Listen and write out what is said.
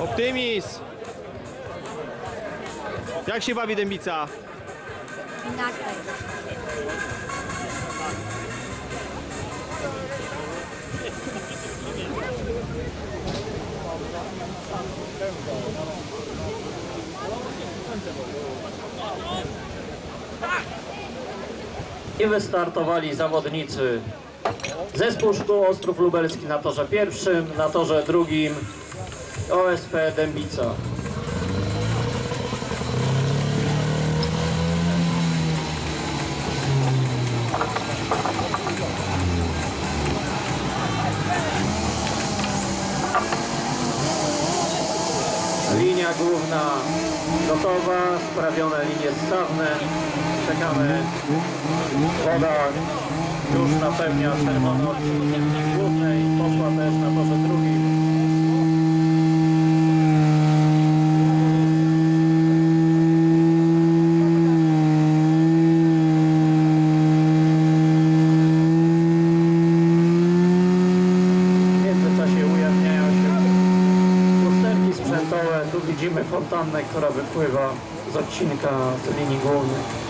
Optymizm! Jak się bawi Dębica? Inaczej. I wystartowali zawodnicy Zespół Szkół Ostrów Lubelski na torze pierwszym, na torze drugim. OSP Dębica. Linia główna gotowa, sprawione linie stawne, czekamy. Woda już napełnia czerwoną linii głównej, poszła też na torze drugim. Tu widzimy fontannę, która wypływa z odcinka z linii głównej.